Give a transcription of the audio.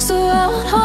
So I won't hold